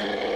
Yeah.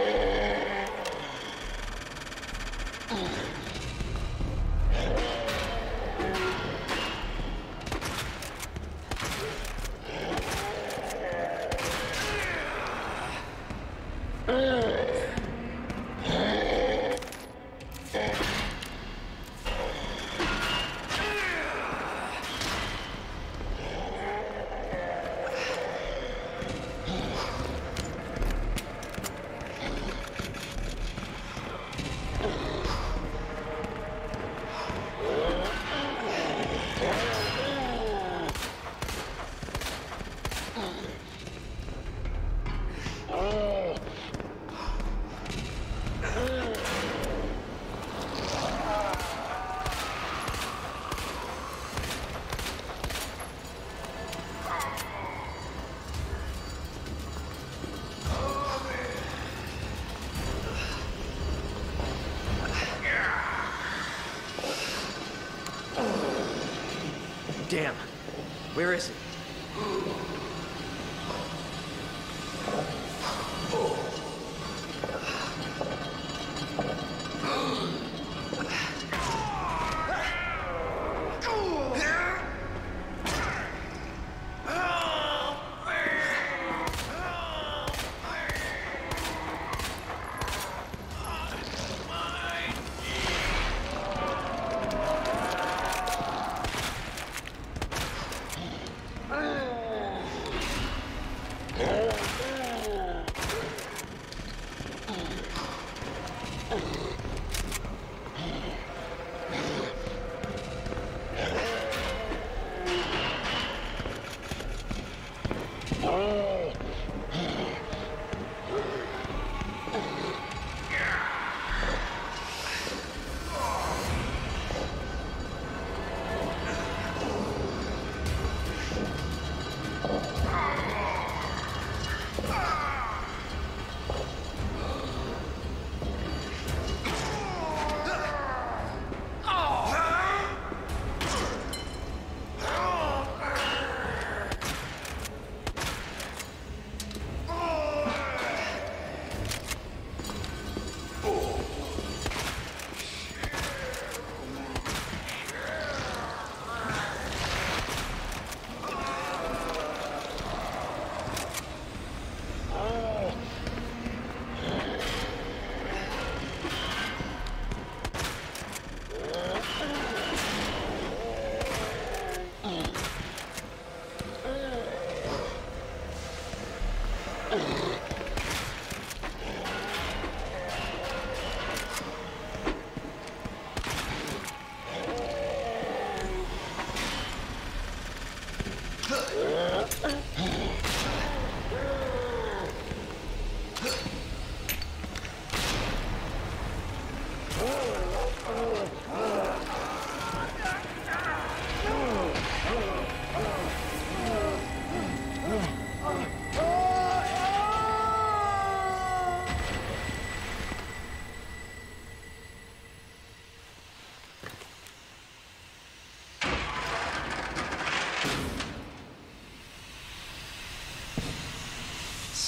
Where is it?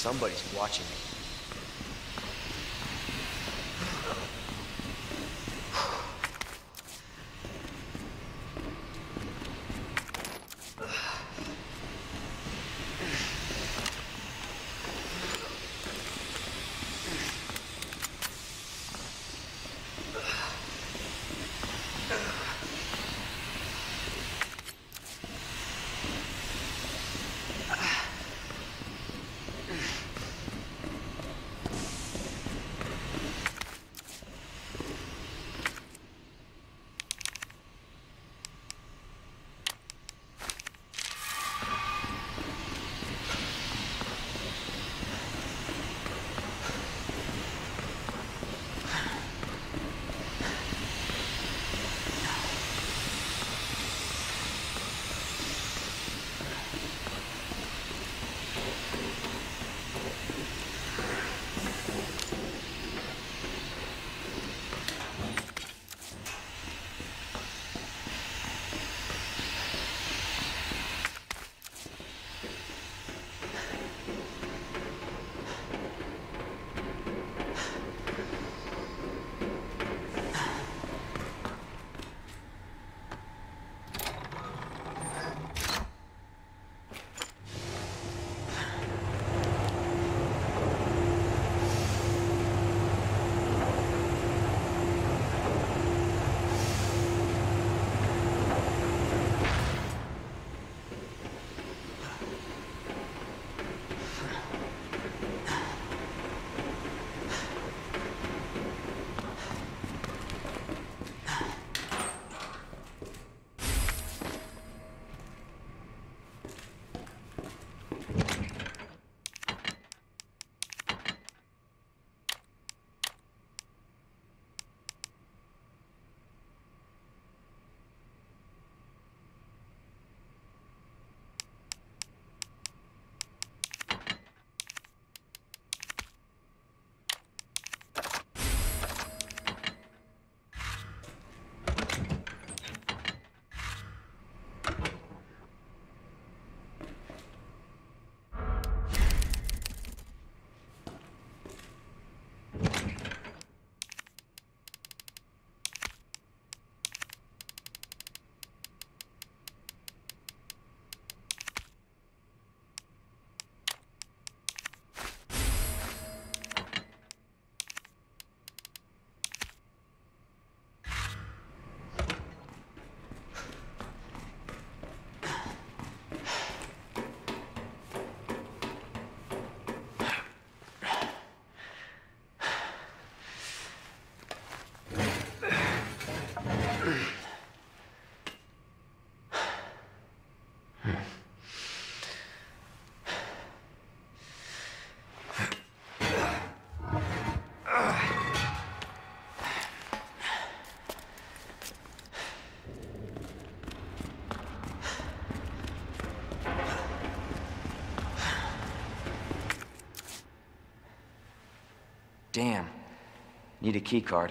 Somebody's watching me. Damn. Need a key card.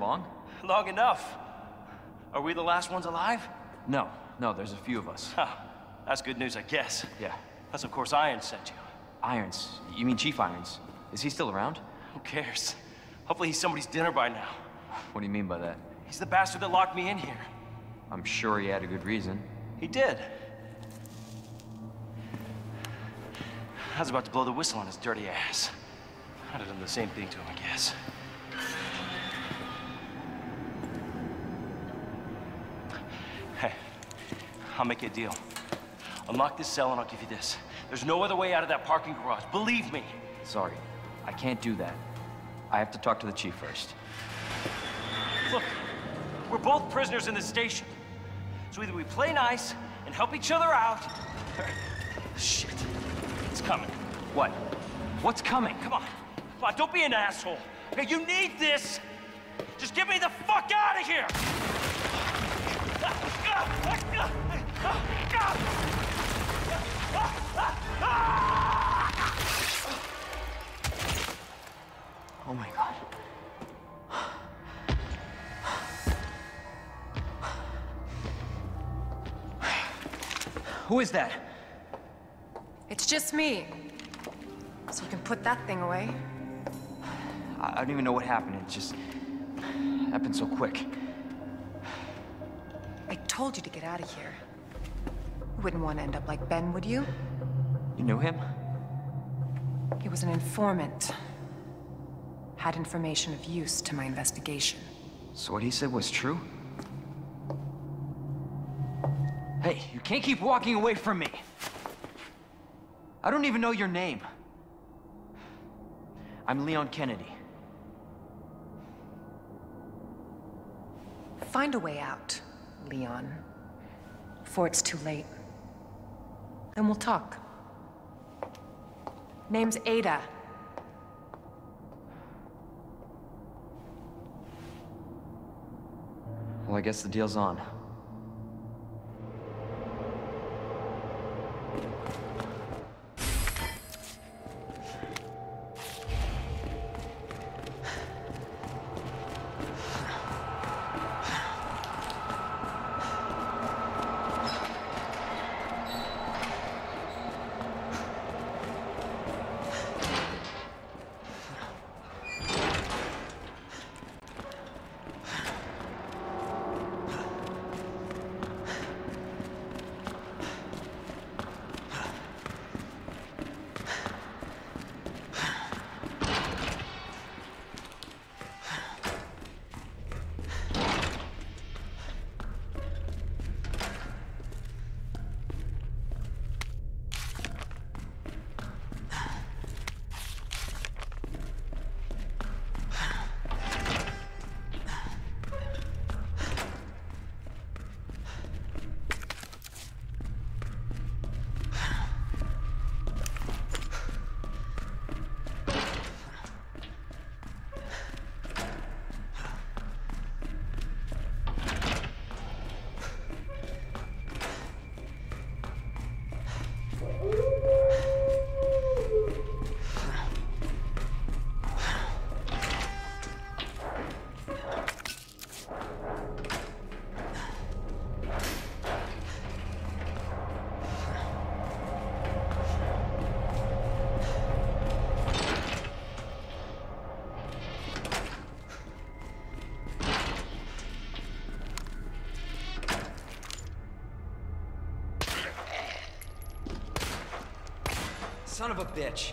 Long? Long enough. Are we the last ones alive? No, no, there's a few of us. Huh. That's good news, I guess. Yeah. That's of course Irons sent you. Irons. You mean Chief Irons? Is he still around? Who cares? Hopefully he's somebody's dinner by now. What do you mean by that? He's the bastard that locked me in here. I'm sure he had a good reason. He did. I was about to blow the whistle on his dirty ass. I'd have done the same thing to him, I guess. I'll make you a deal. Unlock this cell and I'll give you this. There's no other way out of that parking garage. Believe me. Sorry, I can't do that. I have to talk to the chief first. Look, we're both prisoners in this station. So either we play nice and help each other out, or... Shit. It's coming. What? What's coming? Come on. Come on, don't be an asshole. Okay, you need this. Just get me the fuck out of here! Ah, ah, ah. Oh my god. Who is that? It's just me. So you can put that thing away. I I don't even know what happened. It just happened so quick. I told you to get out of here. You wouldn't want to end up like Ben, would you? You knew him? He was an informant. Had information of use to my investigation. So what he said was true? Hey, you can't keep walking away from me. I don't even know your name. I'm Leon Kennedy. Find a way out, Leon. Before it's too late. Then we'll talk. Name's Ada. Well, I guess the deal's on. Son of a bitch.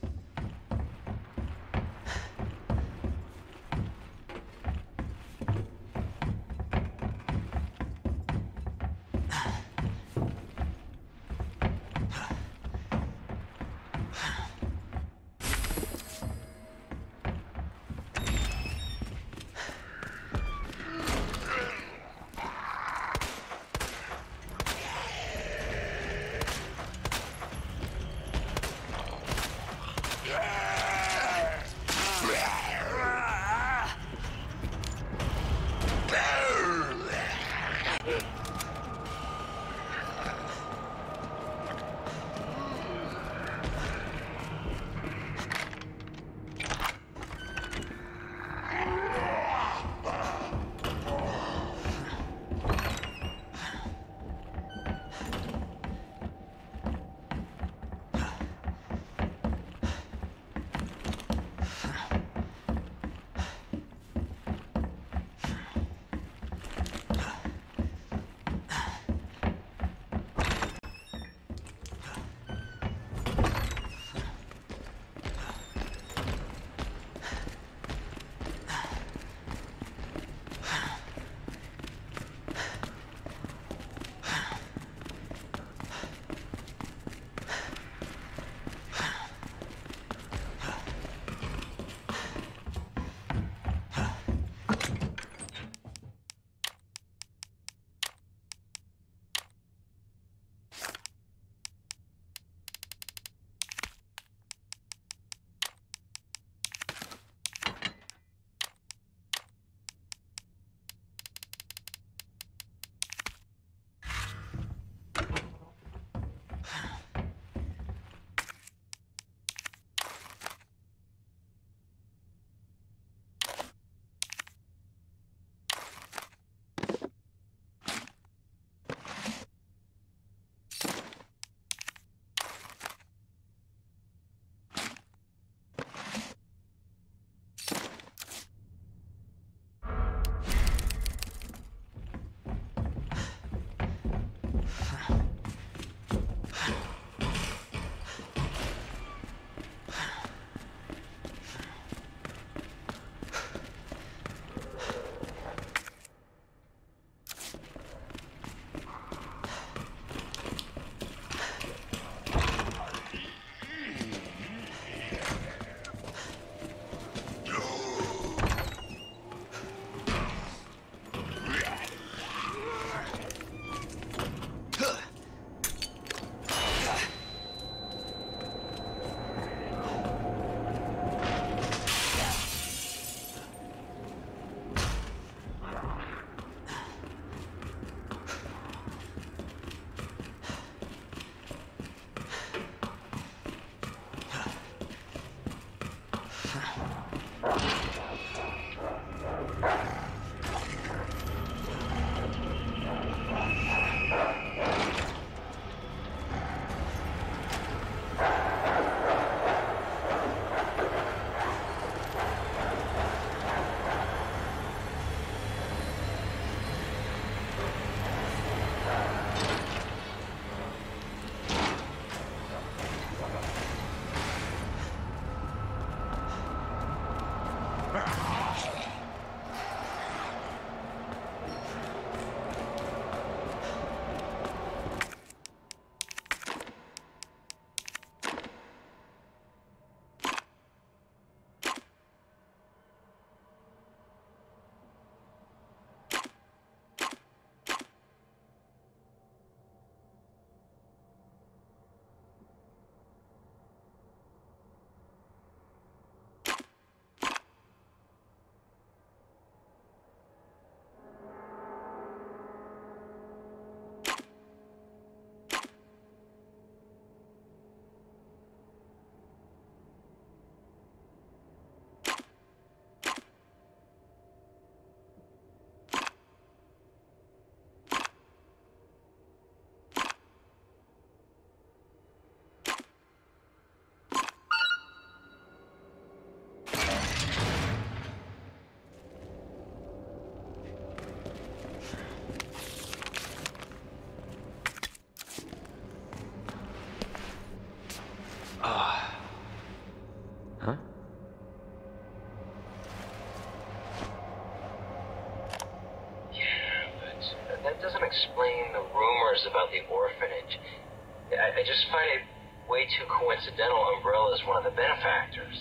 Too Umbrella is one of the benefactors.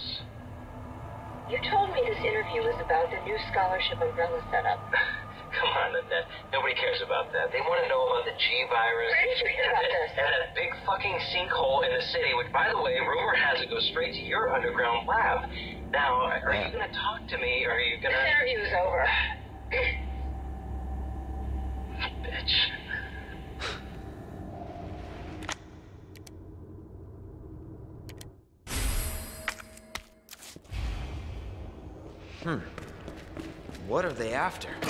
You told me this interview was about the new scholarship Umbrella setup. Come on, Annette. Nobody cares about that. They want to know about the G virus. Where did you hear about this? And that big fucking sinkhole in the city, which, by the way, rumor has it goes straight to your underground lab. Now, are you going to talk to me, or are you going This to... interview is over. After?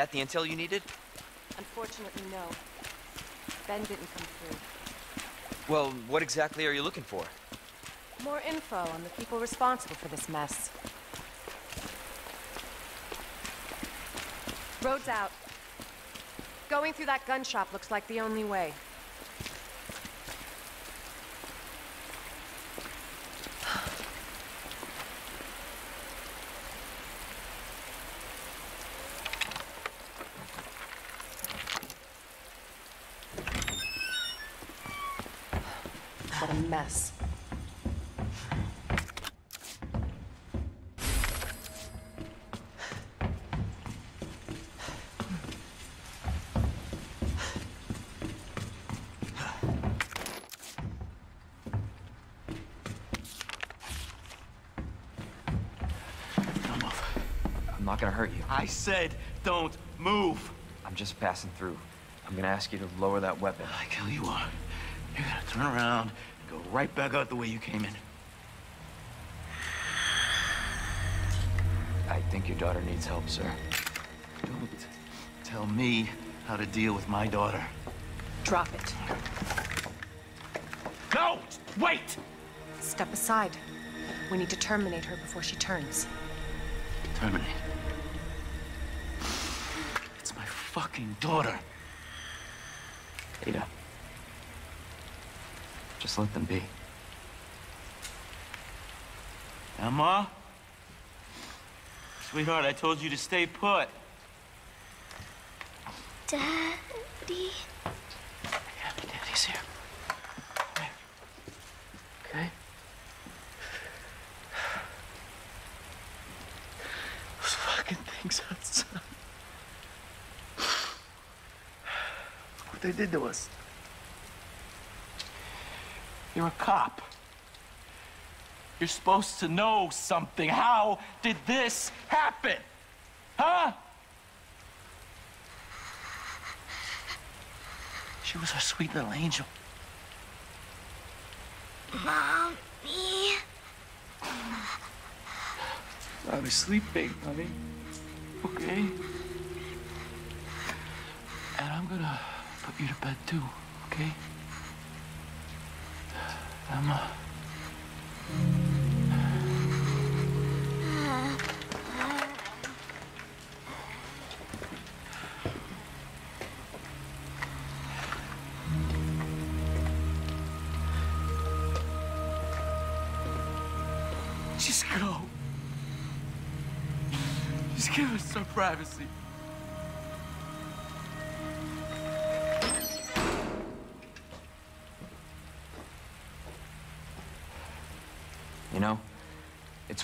That the intel you needed? Unfortunately, no. Ben didn't come through. Well, what exactly are you looking for? More info on the people responsible for this mess. Road's out. Going through that gun shop looks like the only way. What mess. I'm not gonna hurt you. I said don't move. I'm just passing through. I'm gonna ask you to lower that weapon. Like hell you are. You're gonna turn around and go right back out the way you came in. I think your daughter needs help, sir. Don't tell me how to deal with my daughter. Drop it. No! Wait! Step aside. We need to terminate her before she turns. Terminate. It's my fucking daughter. Ada. Just let them be. Emma? Sweetheart, I told you to stay put. Daddy. Yeah, Daddy's here. Come here. Okay? Those fucking things outside. What they did to us. You're a cop. You're supposed to know something. How did this happen? Huh? She was our sweet little angel. Mommy. I was sleeping, honey. Okay? And I'm gonna put you to bed too, okay? Emma. Just go. Just give us some privacy.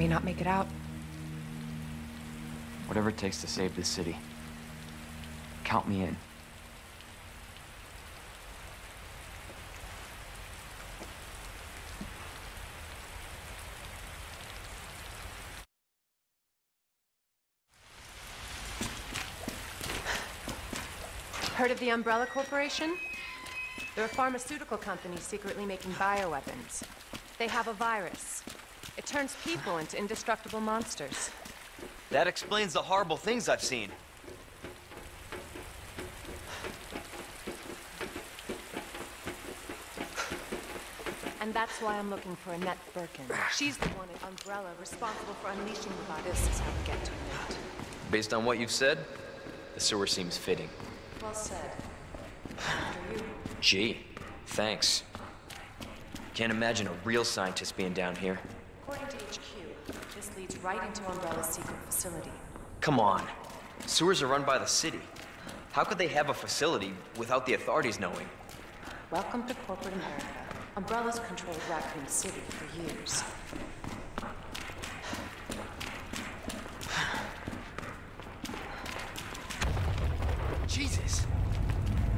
We may not make it out. Whatever it takes to save this city. Count me in. Heard of the Umbrella Corporation? They're a pharmaceutical company secretly making bioweapons. They have a virus. It turns people into indestructible monsters. That explains the horrible things I've seen. And that's why I'm looking for Annette Birkin. She's the one at Umbrella responsible for unleashing the virus. This is how we get to Annette. Based on what you've said, the sewer seems fitting. Well said. After you. Gee, thanks. Can't imagine a real scientist being down here. According to HQ, this leads right into Umbrella's secret facility. Come on. Sewers are run by the city. How could they have a facility without the authorities knowing? Welcome to corporate America. Umbrella's controlled Raccoon City for years. Jesus!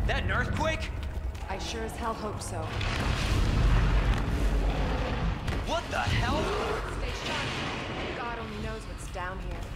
That an earthquake? I sure as hell hope so. What the hell? God only knows what's down here.